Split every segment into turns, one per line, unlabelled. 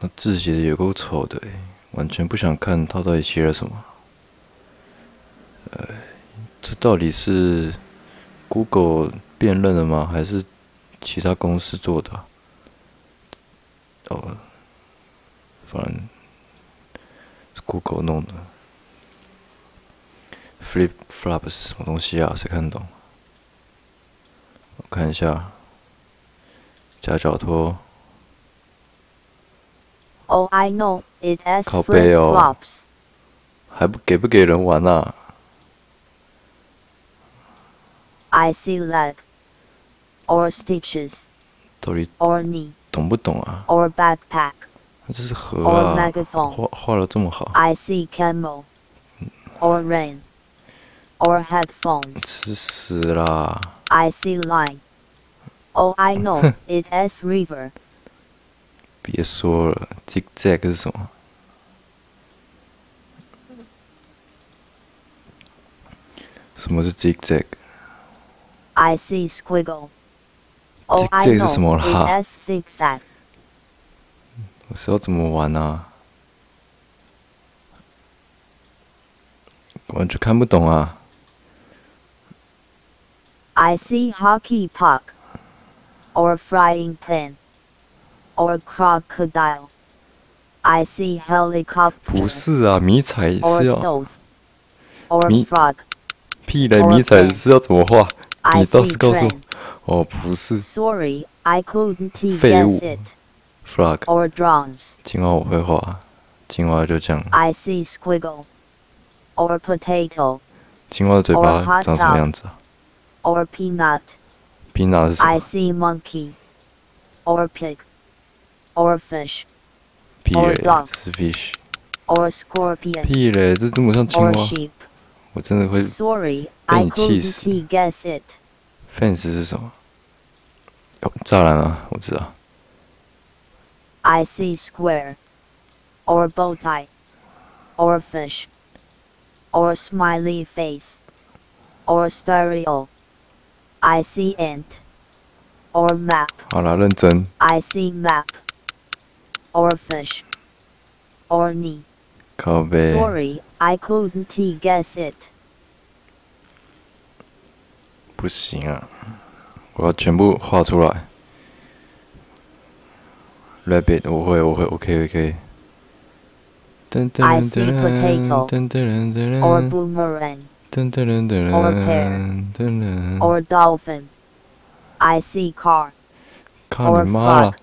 那字写的也够丑的，完全不想看他到底写了什么。哎，这到底是 Google 辨认的吗？还是其他公司做的？哦，反正 Google 弄的。Flip flop 是什么东西啊？谁看懂？我看一下，夹脚托。
Oh, I know it as
靠背
flip
哦
flops.
还不给不给人玩啊？
I see leg, or stitches,
到底
or knee,
懂不懂啊？
or backpack.
这是河
Or
啊，
megaphone
画画的这么好，
I see camel, or rain, or headphones.
吃屎啦！
I see line. Oh, I know it as river.
别说了，zigzag 是什么？什么是 zigzag？
I see squiggle. Oh, I
这个是什么
know
啦
it as zigzag.
我是要怎么玩啊？完全看不懂啊！
I see hockey puck, or frying pan, or crocodile. I see helicopter,
不是啊，迷彩
or
是要
stove, or
Mi-
frog.
屁嘞，
or
迷彩
pen
是要怎么画？
I
你倒
see
是告诉
train.
我，哦，不是
Sorry, I couldn't
废
guess
物
it.
frog，
Or drums.
青蛙我会画，青蛙就这样。
I see squiggle, or potato,
青蛙的嘴
or
巴
hot
长什么
dog
样子啊？
or peanut.
皮娜是什
I
么？
see monkey, or pig, or fish,
屁
or
嘞，
dog
这是 fish。
or scorpion,
屁嘞，这这么像青
or
蛙，
sheep.
我真的会。
Sorry,
被
I
你气死
couldn't guess it.
fence 是什么？哦，栅栏啊，我知道。
I see square, or bow tie, or fish, or smiley face, or stereo. I see ant, or map.
好啦，认真。
I see map, or fish, or knee.
靠背。
Sorry, I couldn't guess it.
不行啊，我要全部画出来。Rabbit，我会，我会，OK OK。噔噔
I
噔
see
噔
potato
噔噔噔
Or
噔
boomerang,
噔噔噔噔
or pear
噔噔。
or dolphin. I see car.
靠
or
你妈了
frog！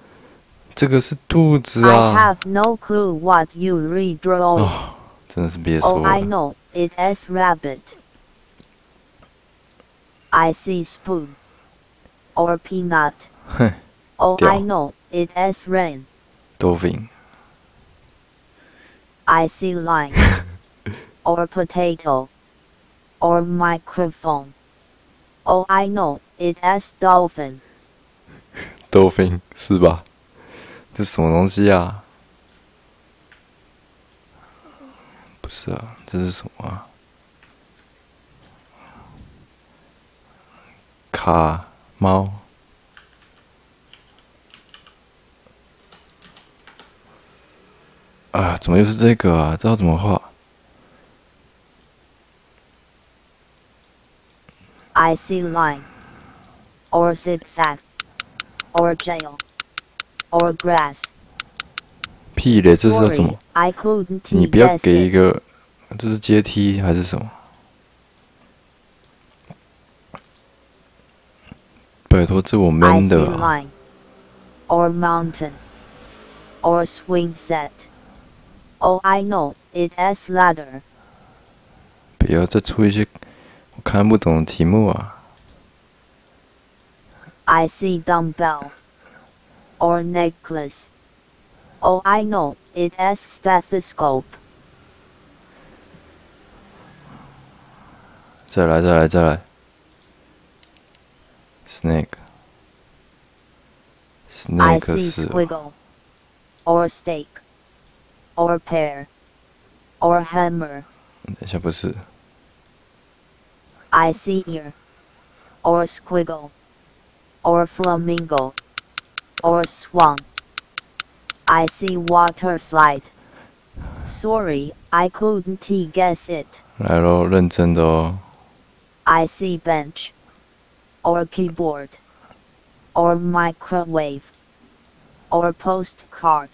这个是兔子
I
啊！
have no clue what you redrawing.
哦，真的是别说
Oh, I
了。
know it as rabbit. I see spoon. Or peanut.
哼
Oh,
屌
I know it as rain.
，Dolphin。
I see line. or potato. Or microphone. Oh, I know it as dolphin.
Dolphin 是吧？ 这什么东西啊？不是啊，这是什么啊？卡猫。啊，怎么又是这个啊？这要怎么画
？I see line. Or zigzag. Or jail. Or grass.
屁嘞，这是要怎么？你不要给一个，这是阶梯还是什么？拜托，这我闷的、啊。
line. Or mountain. Or swing set. Oh, I know it as ladder.
不要再出一些我看不懂的题目啊
！I see dumbbell. Or necklace. Oh, I know it as stethoscope.
再来，再来，再来。Snake。
I
Snake
see
是
squiggle. Or stake. Or pear. Or hammer.
等一下不是
I see ear. Or squiggle. Or flamingo. Or swan. I see water slide. Sorry, I couldn't guess it.
来喽，认真的哦。
I see bench. Or keyboard. Or microwave. Or postcard.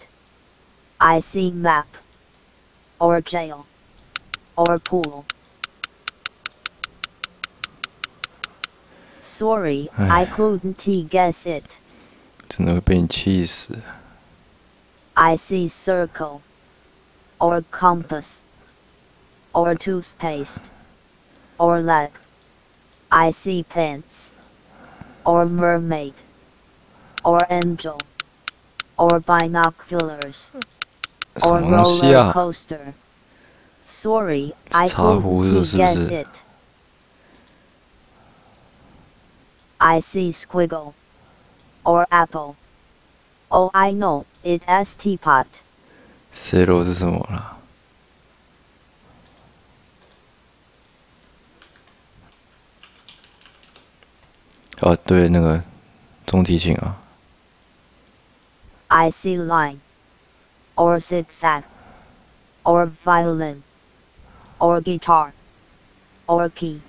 I see map. Or jail. Or pool. Sorry, I couldn't guess it.
真的会被你气死。
I see circle. Or compass. Or toothpaste. Or leg. I see pants. Or mermaid. Or angel. Or binoculars.
什
Or
么东西
roller
啊？
coaster. Sorry, I
茶壶
couldn't
是不
guess
是
it. I see squiggle. Or apple. Oh, I know, it's teapot.
zero 是什么啦？哦，对，那个中提琴啊，
I see line. Or zigzag. Or violin. Or guitar. Or key.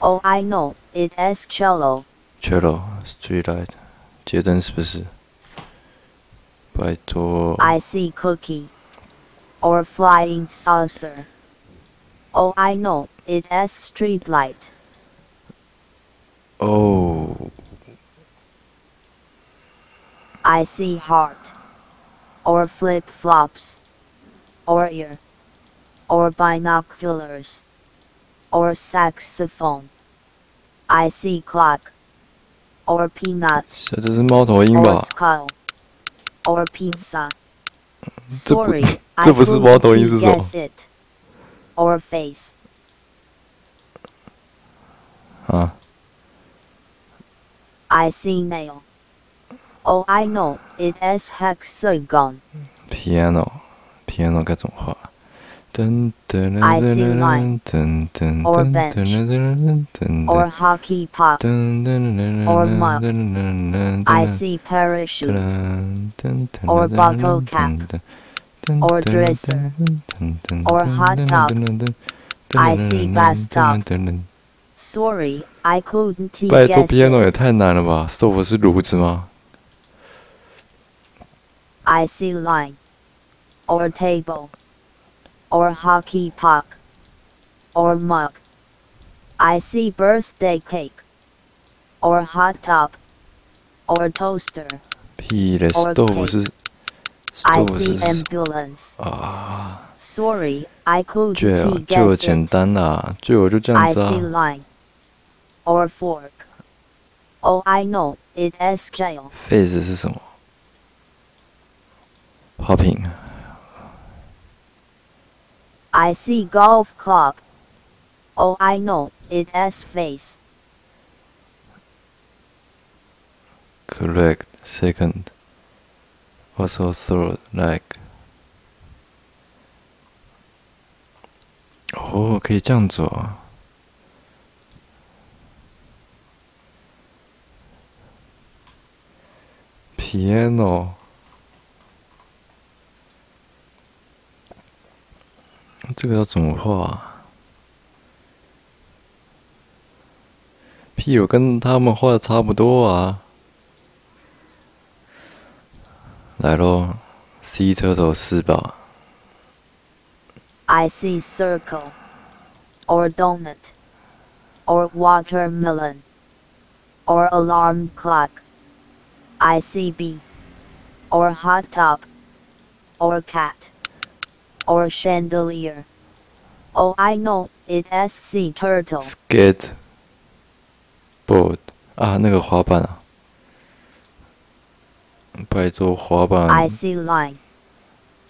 Oh, I know, it's cello.
cello streetlight， 街灯是不是？拜托，
I see cookie. Or flying saucer. Oh, I know, it's street light.
哦，
I see heart. Or flip flops. Or ear. Or binoculars. Or saxophone. I see clock. Or peanut.
这这是猫头鹰
Or
吧？
skull. Or pizza.
这不
Sorry, I
这不是猫头鹰
couldn't
是什么
guess it. Or face.
啊，
I see nail. Oh, I know, it's hexagon.
piano，piano 该怎么画？ 噔噔
I
噔
see
噔
line
噔噔
or
噔
bench
噔噔噔
Or
噔
hockey puck.
噔噔噔
or
噔
mug
噔噔噔
I
噔
see parachute.
噔噔噔
or
噔
bottle
噔
cap
噔噔
or
噔
dresser
噔噔
or
噔
hot
噔
tub
噔噔噔
I
噔
see
噔
bathtub
噔噔
Sorry, I couldn't
拜托
guess
，piano 也
it.
太难了吧？stove 是炉子吗？
I see line. Or table. Or hockey puck. Or mug. I see birthday cake. Or hot tub. Or toaster.
屁嘞
or
，stove
cake
是
I
stove 是
see
什
ambulance.
啊？
Sorry, I
最啊
couldn't
就
guess
简
it.
单啦，最我就这样
I
子
see
啊。
line. Or fork. Oh, I know, it's jail.
face 是什么？popping
I see golf club. Oh, I know, it's face.
correct second also third like 哦，可以这样做啊。piano 这个要怎么画、啊？屁，我跟他们画的差不多啊。来喽，C turtle 四吧。
I see circle. Or donut. Or watermelon. Or alarm clock. I see bee. Or hot tub. Or cat. Or chandelier. Oh, I know, it's sea turtle.
skate board 啊，那个滑板啊，拜托滑
I
板
see line.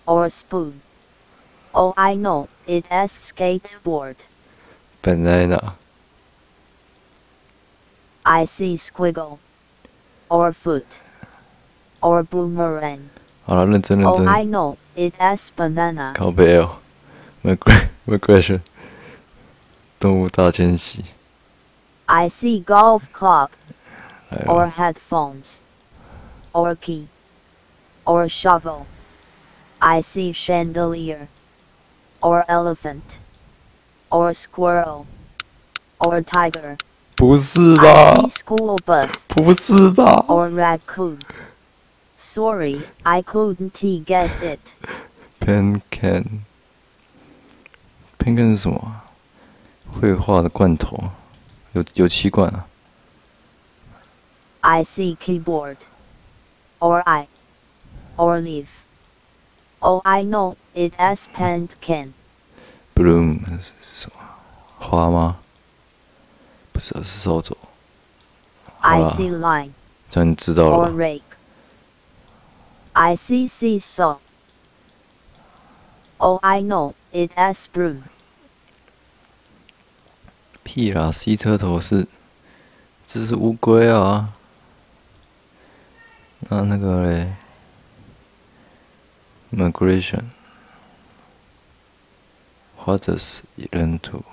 Or spoon. Oh, I know, it's skateboard.
banana
I see squiggle. Or foot. Or boomerang.
好了，认真认
Oh, I
真，
know, it's banana.
靠背哦，migra migration 动物大迁徙
I see golf club.
来
Or
了，
headphones. Or key. or shovel. I see chandelier, or elephant, or squirrel, or tiger.
不是
I
吧
see？school bus,
不是吧？
or raccoon. Sorry, I couldn't guess it.
Penken. Penken 是什么？绘画的罐头，油油漆罐啊。
I see keyboard, or I, or leaf. Oh, I know it as paint can.
Bloom 是什么？花吗？不是，是扫帚。
I see line. I see seesaw. Oh, I know it as broom.
屁啦，西车头是，这是乌龟啊。那那个嘞，migration。What does it lead to？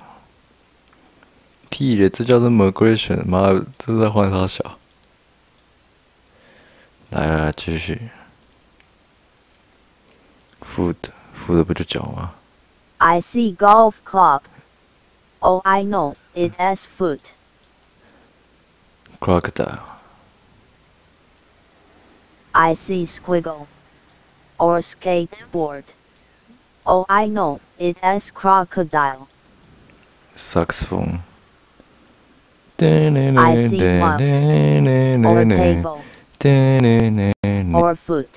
屁嘞，这叫做 migration，妈，这是在换啥小？来来来，继续。Food，food 不就脚吗？
I see golf club. Oh, I know it as foot.
Crocodile。
I see squiggle. Or skateboard. Oh, I know it as crocodile.
saxophone。
I see mug Or table. Or foot.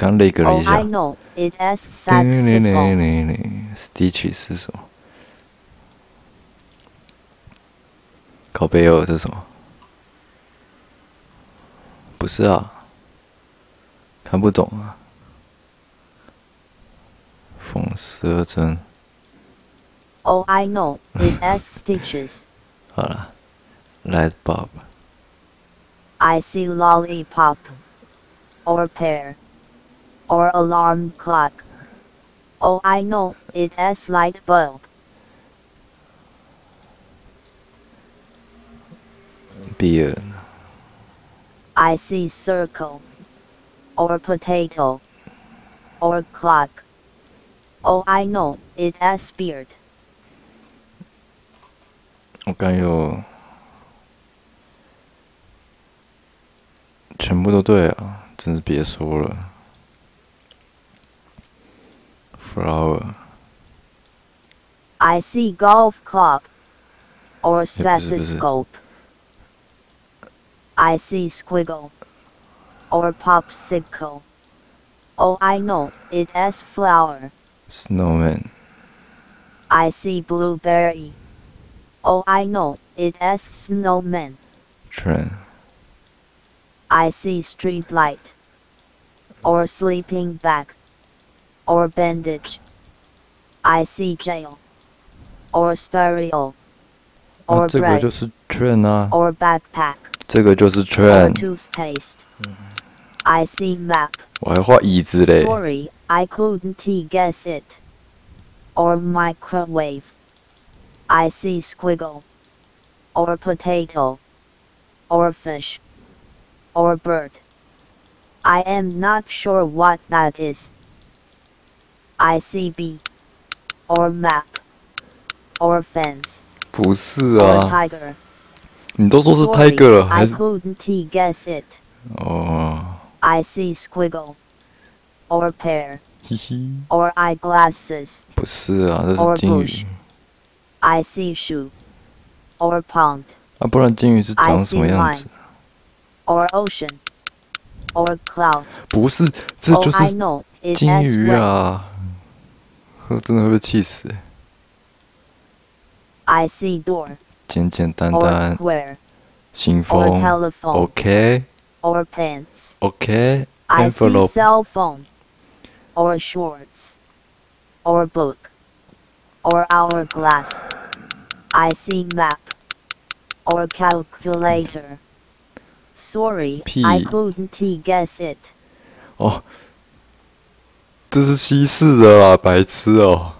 Oh, I。know it as saxophone.
Stitch 是什么？靠背哦，这是什么？不是啊，看不懂啊。缝十二针
，Oh, I know it as stitches.
好了，Light bulb。
I see lollipop. Or pear. Or alarm clock. Oh, I know it as light bulb.
beer。
I see circle. Or potato. Or clock. Oh, I know it as beard.
我刚有， 全部都对啊，真是别说了。Flower，
I see golf club. Or
不是，不是。
stethoscope. I see squiggle. Or popsicle. Oh, I know it as flower.
Snowman，
I see blueberry. Oh, I know it as snowman.
train，
I see street light. Or sleeping bag. Or bandage. I see jail. Or stereo.
那
Or
这个
bread.
就是 train 啊，
Or backpack.
这个就是
Or
train。
toothpaste. I see map.
我还画椅子嘞，
Sorry, I couldn't guess it. Or microwave. I see squiggle. Or potato. Or fish. Or bird. I am not sure what that is. I see bee. Or map. Or fence.
不是
Or
啊，
tiger.
你都说是
Sorry,
tiger 了，还
I
是
couldn't guess it.
哦，
I see squiggle. Or pear.
嘿嘿，
Or eyeglasses.
不是啊，这
Or
是金
bush
鱼
I see shoe. Or pond.
啊，不然金鱼是
I
长什么
see
样子？
Or ocean. Or cloud.
不是，这
oh,
就
I
是
know. It
金
has
鱼
rain.
啊！我真的会被气死欸。
I see door.
简简单
Or
单，
square.
信
Or
封
telephone.
，OK
Or pants.
OK
I see
envelope
cell phone. Or shorts. Or book. Or hourglass. I see map. Or calculator. Sorry, I couldn't guess it.
哦，这是西式的啦，白痴哦！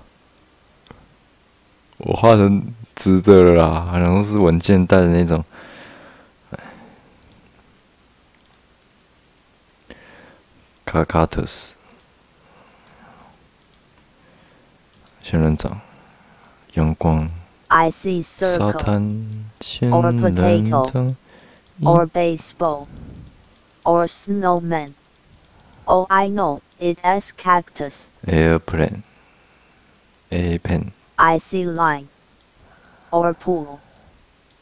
我画成直的了啦，好像是文件袋的那种。哎卡卡特斯，仙人掌，阳光
，I see
沙滩，仙人掌，
or baseball or snowman. Oh, I know it as cactus.
airplane, a pen,
I see line or pool.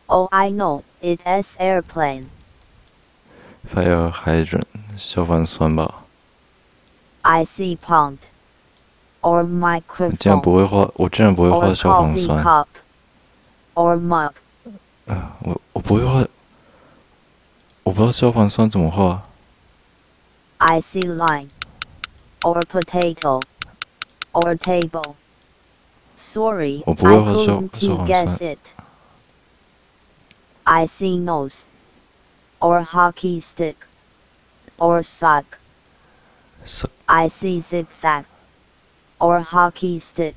Oh, I know it as airplane.
fire hydrant，消防栓吧。
I see pond or
我竟然
microphone
不会画，我竟然不会
or
画消防
coffee
栓。
cup or mug.
啊，我我不会画， 我不知道消防栓怎么画。
I see line or potato or table. Sorry, I
我不会画消-
couldn't
消防
guess
栓。
it. I see nose or hockey stick or sock.
是
I see zigzag or hockey stick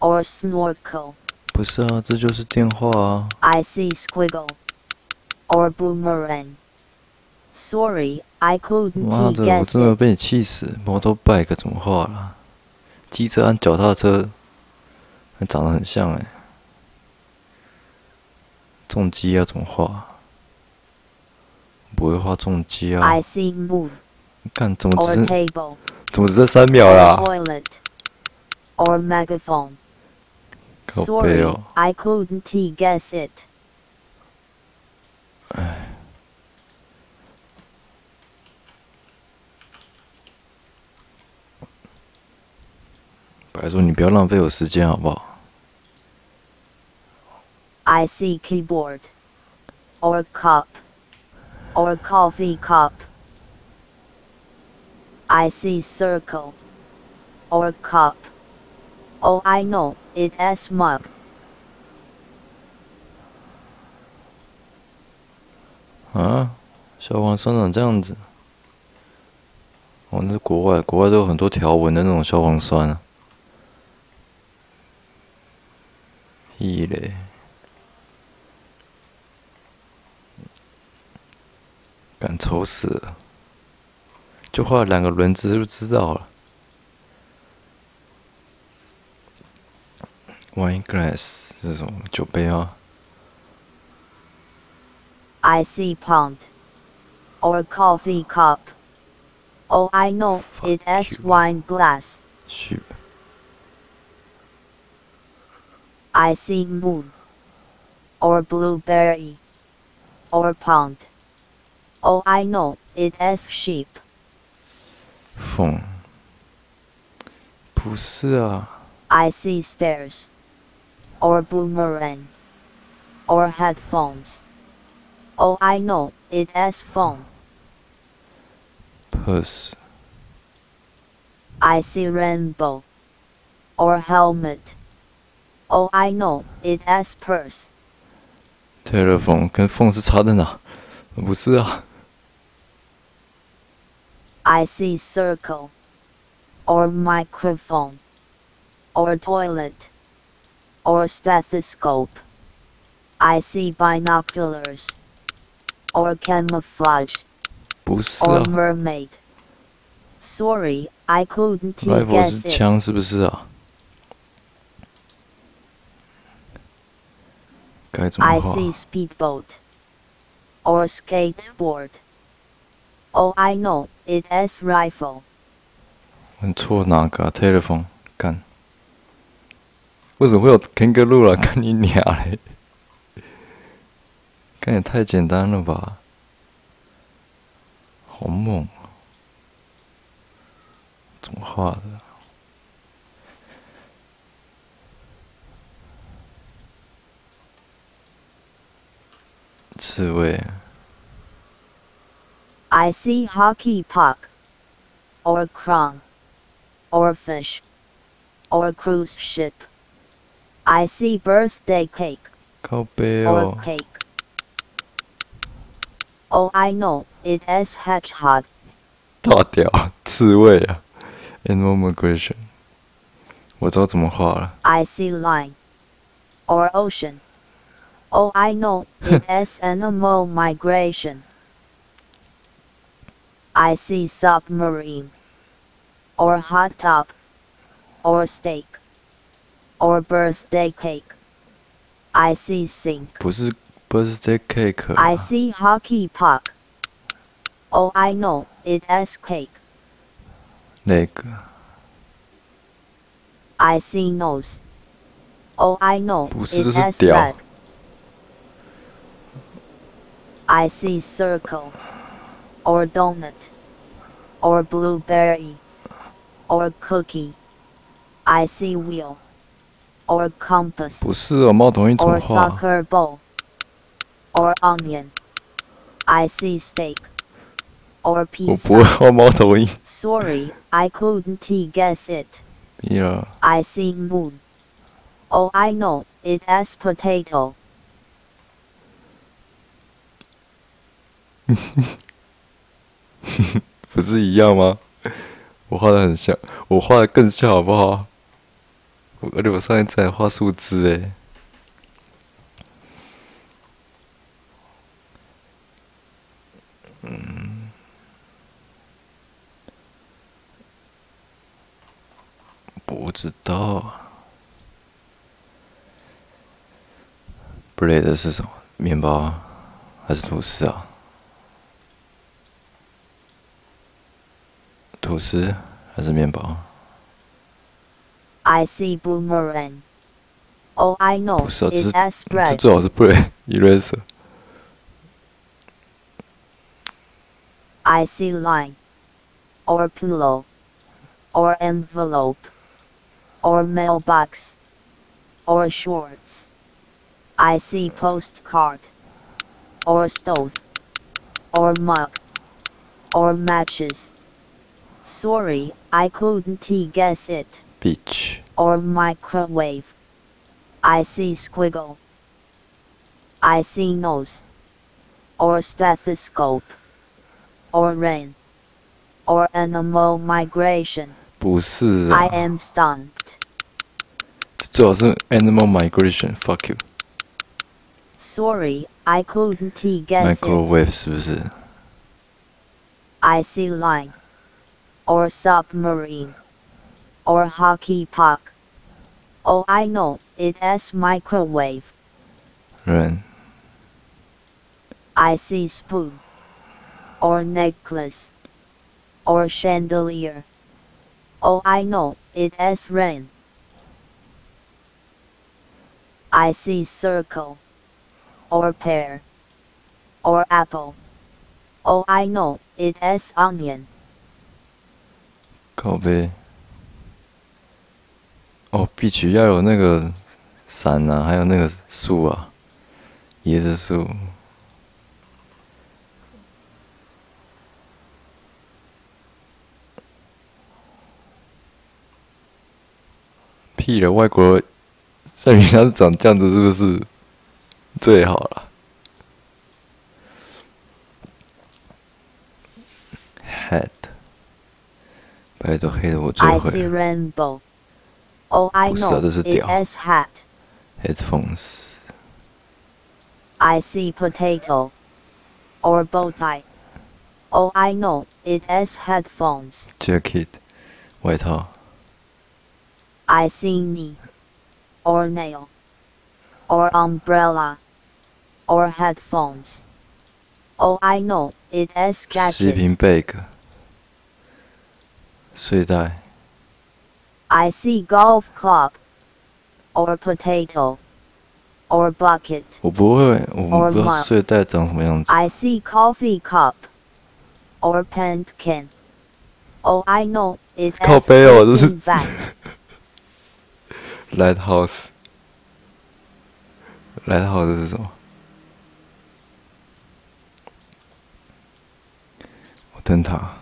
or snorkel.
不是啊？这就是电话啊！
I see squiggle Or boomerang. Sorry, I
妈
couldn't guess 真
的我真的被你气死！Model bike 怎么画了？机车和脚踏车，还长得很像哎、重机要怎么画？不会画重机啊
moon
看怎么只怎么只剩三秒啦背
Sorry,
哦
！I couldn't guess it.
白说你不要浪费我时间好不好？
I see keyboard or cup or coffee cup. I see circle or cup. Oh, I know it as mug.
啊，消防栓长这样子？哦，那是国外，国外都有很多条纹的那种消防栓啊。屁嘞！敢丑死了！就画两个轮子就知道了。Wine glass 是什么？酒杯啊？
I see pond or coffee cup. Oh, I know it
Fuck
as
you.
wine glass.
Sheep。
I see moon or blueberry or pond. Oh, I know it as sheep.
凤。不是啊，
I see stairs or boomerang or headphones. Oh, I know it as phone.
purse。
I see rainbow or helmet. Oh, I know it as purse.
telephone 跟凤是差在哪？不是啊，
I see circle or microphone or toilet or stethoscope. I see binoculars or camouflage
不是
or
啊
mermaid. Sorry, I couldn't
，rifle 是
guess it.
枪是不是啊？该怎么
I
画？
see speedboat or skateboard. Oh, I know it as rifle.
问错哪个、啊、？telephone 干？为什么会有 kangaroo 啊？干你娘嘞！ 干也太简单了吧！好猛啊！怎么画的？刺猬，
I see hockey puck or crown or fish or cruise ship. I see birthday cake
靠背
or
哦。
cake. Oh, I know it as hedgehog.
大屌，刺猬啊，animal migration，我知道怎么画了。
I see line or ocean. Oh, I know it as animal migration. I see submarine. Or hot tub. Or steak. Or birthday cake. I see sink.
不是 birthday cake 啊。
I see hockey puck. Oh, I know, it is cake.
那个
I see nose. Oh, I know,
不是，
it
这是
is
屌。
red. I see circle. Or donut. Or blueberry. Or cookie. I see wheel. Or compass.
不是哦，猫头鹰怎
Or
么画？
soccer ball. Or onion. I see steak. Or pizza.
不会画猫头鹰。
Sorry, I couldn't guess it. Yeah.，I see moon. Oh, I know, it as potato.
不是一样吗？我画的很像，我画的更像，好不好？我而且我上一次还画树枝诶。bread 是什么？面包啊还是吐司啊？吐司还是面包？
I see boomerang. Oh, I know,
不是啊，这
it
是
is
这
bread.
最好是 bread eraser。
I see line. Or pillow. Or envelope. Or mailbox. Or shorts. I see postcard. Or stove. Or mug. Or matches. Sorry, I couldn't guess it.
beach。
or microwave. I see squiggle. I see nose. Or stethoscope. Or rain. Or animal migration.
不是
I
啊，
am stumped.
最好是 animal migration。fuck you。
Sorry, I couldn't guess it.
microwave 是不是？
I see line. Or submarine. Or hockey puck. Oh, I know, it is microwave.
人
I see spoon. Or necklace. Or chandelier. Oh, I know, it is rain. I see circle. or pear, or apple. Oh, I know, it's onion.
靠呗。哦，必须要有那个伞啊，还有那个树啊，椰子树。屁了，外国人在云南长这样子是不是？最好了？Head，拜托黑的我最
I
会
see
了。
rainbow. Oh, I
不是啊，
know,
这是
it
屌。
is hat.
Headphones，
I see potato. Or bow tie. Oh, I know, it is headphones.
jacket，外套。
I see knee. Or nail. Or umbrella. Or headphones. Oh, I know, it is
食品
gadget.
bag，睡袋。
I see golf club. Or potato. Or bucket.
我不会，我
Or
不知道
mug
睡袋长什么样子。
I see coffee cup. Or paint can. Oh, I know, it
靠
is
背哦，这是
sleeping bag.
lighthouse。lighthouse 是什么？ 哦灯塔。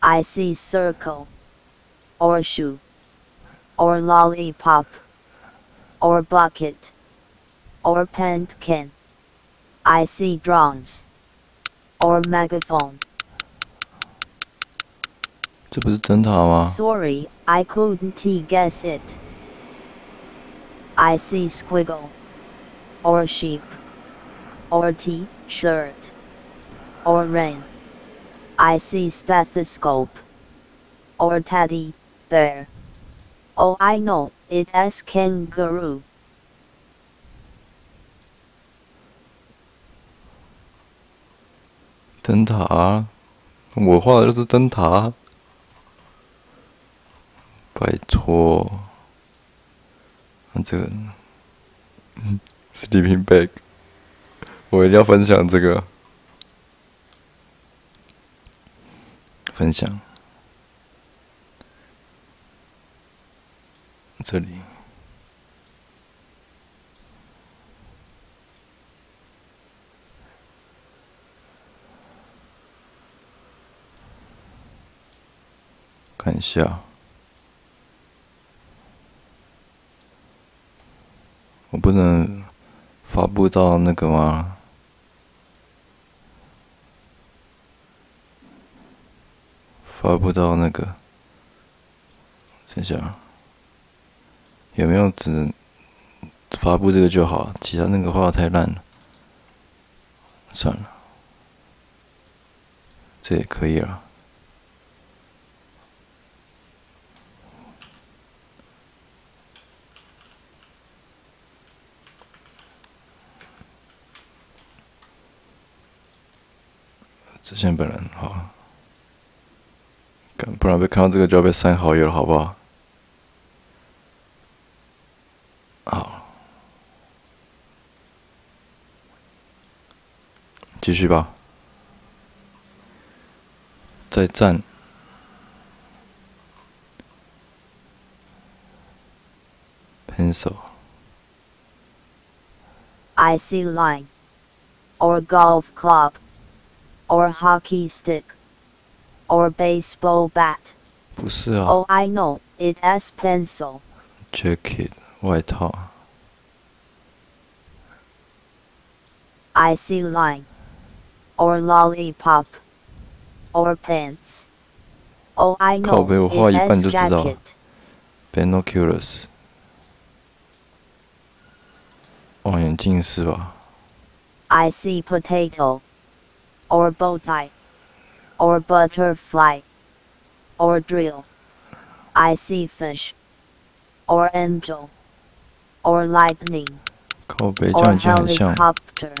I see circle, or shoe, or lollipop, or bucket, or paint can. I see drums, or megaphone.
这不是灯塔吗？
Sorry, I couldn't guess it. I see squiggle, or sheep, or t-shirt, or rain. I see stethoscope. Or teddy bear. Oh, I know, it's kangaroo.
灯塔啊，我画的就是灯塔。拜托，那这个嗯 sleeping bag，我一定要分享这个， 分享这里。看一下，我不能发布到那个吗？发布到那个，等一下，有没有只发布这个就好？其他那个画太烂了，算了，这也可以了。之前本人好，不然被看到这个就要被删好友了，好不好？好，继续吧，再战，pencil。
I see line. Or golf club. Or hockey stick. Or baseball bat.
不是啊
Oh, I know, it's pencil.
，jacket 外套，
I see line. Or lollipop. Or pants. Oh, I
靠
know,
北我画一半
it's
就知道
jacket.
binoculars，望远镜是吧？
I see potato. Or bow tie. Or butterfly. Or drill. I see fish. Or angel. Or lightning.
靠北，这
Or
样已经很像。
helicopter.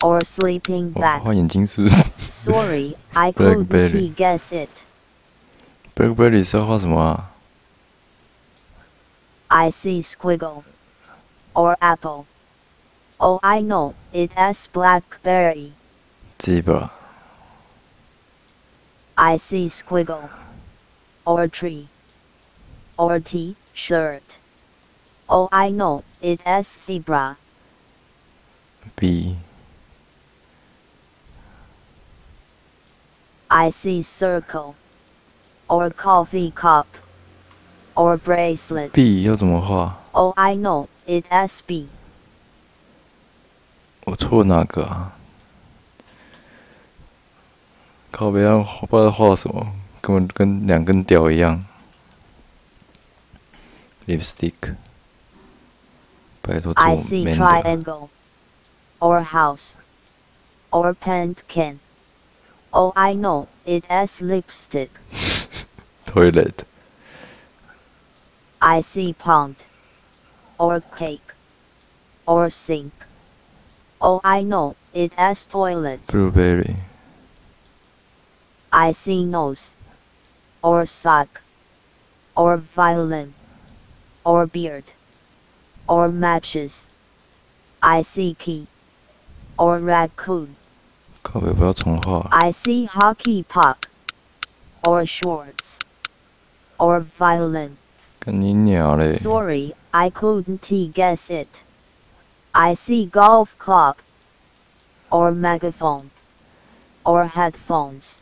Or sleeping
我
bag.
画眼睛是不是
Sorry, I
Blackberry.
couldn't guess it.
？Blackberry 是要画什么啊？
I see squiggle. Or apple. Oh, I know, it's blackberry.
zebra，
I see squiggle. Or tree. Or t-shirt. Oh, I know, it's zebra.
b
I see circle. Or coffee cup. Or bracelet.
b 要怎么画？
Oh, I know, it's B.
我错哪个啊？ 靠北要不知道画什么，根本跟两根屌一样。lipstick，拜托做
I see
man 的。
triangle. Or house. Or paint can. Oh, I know, it's lipstick.
toilet，
I see pond. Or cake. Or sink. Oh, I know, it's toilet.
blueberry，
I see nose. Or sock. Or violin. Or beard. Or matches. I see key. Or raccoon.
靠北不要重画。
I see hockey puck. Or shorts. Or violin.
跟你鸟嘞！
Sorry, I couldn't guess it. I see golf club. Or megaphone. Or headphones.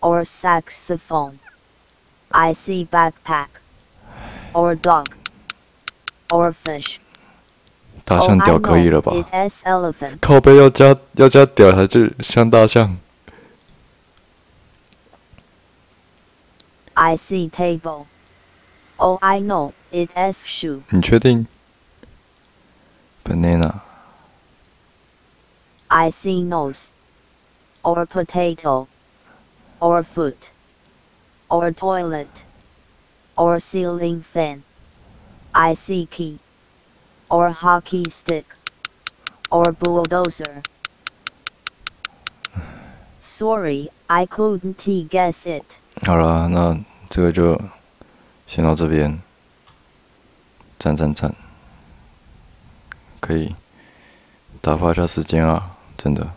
Or saxophone. I see backpack. Or dog. Or fish.
大
Oh,
象
I
屌可以了
know,
吧？
it's elephant.
靠背要加要加屌才就像大象。
I see table. Oh, I know, it's shoe.
你确定？banana，
I see nose. Or potato. or foot, or toilet, or ceiling fan, IC key, or hockey stick, or bulldozer. Sorry, I couldn't guess it.
好啦，那这个就先到这边，赞赞赞，可以打发一下时间啊，真的。